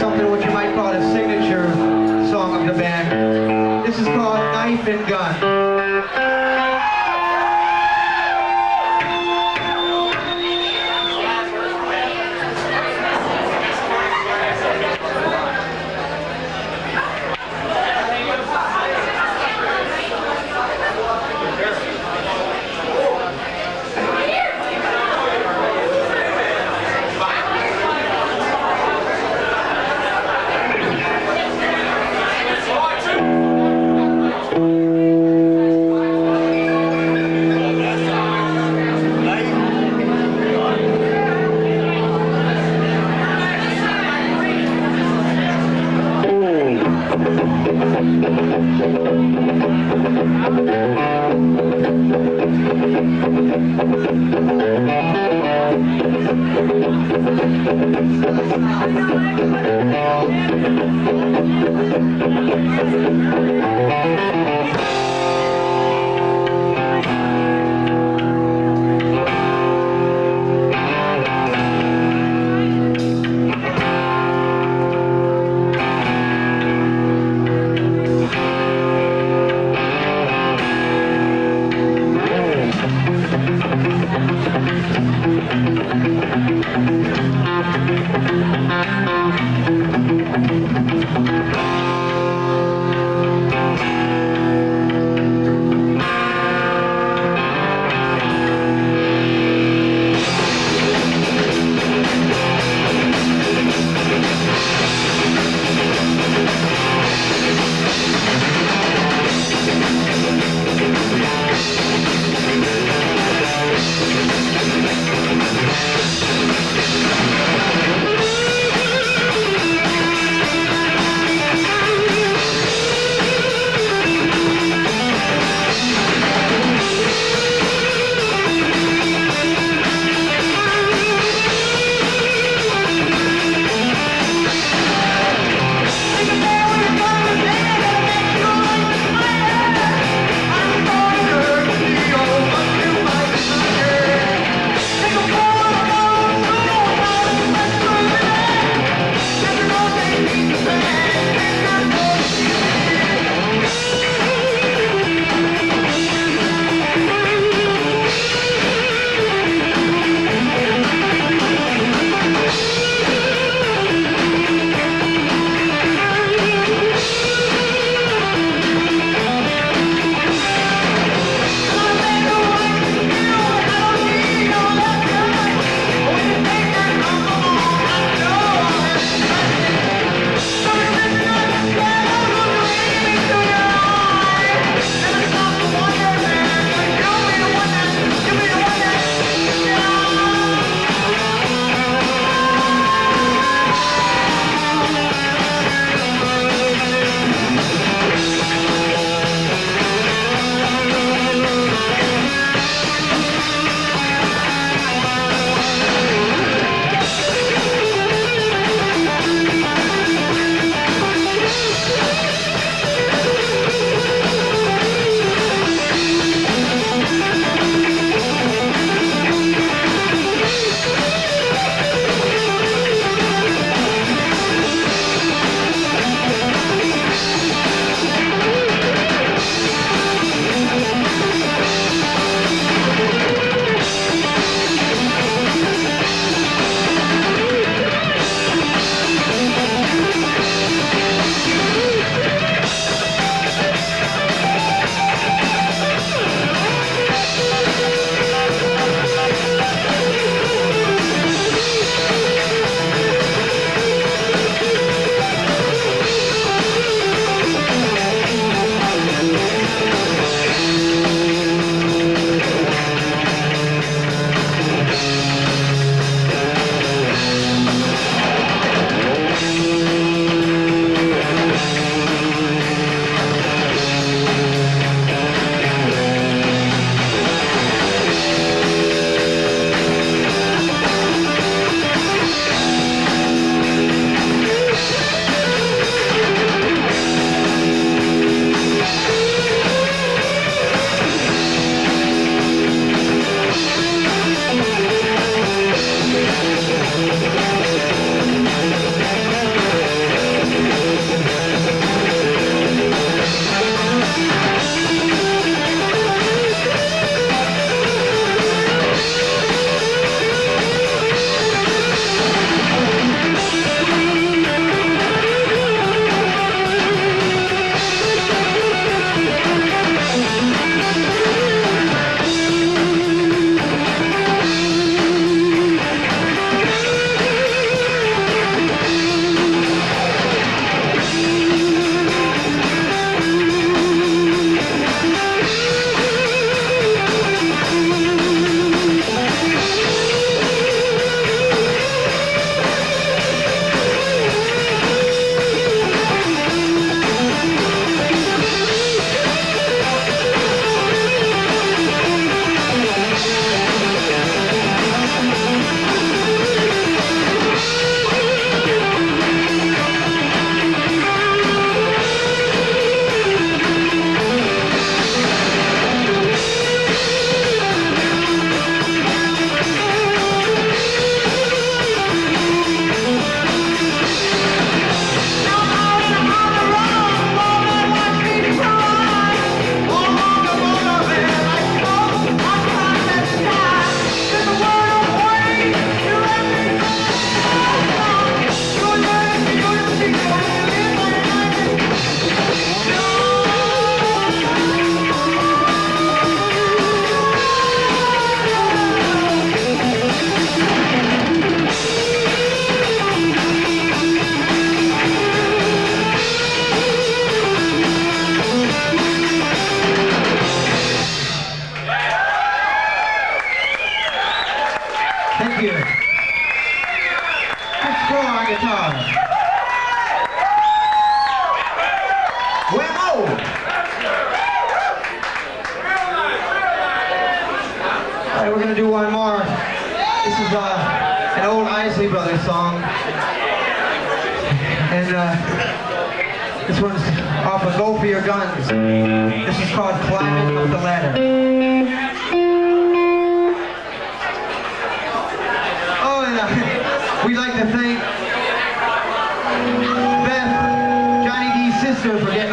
something what you might call a signature song of the band. This is called Knife and Gun. Let's grow our guitar. We're. All right, we're gonna do one more. This is uh, an old Isley Brothers song. And uh, this one's off of Go For Your Guns. This is called Climbing Up the Ladder. Beth, Johnny D's for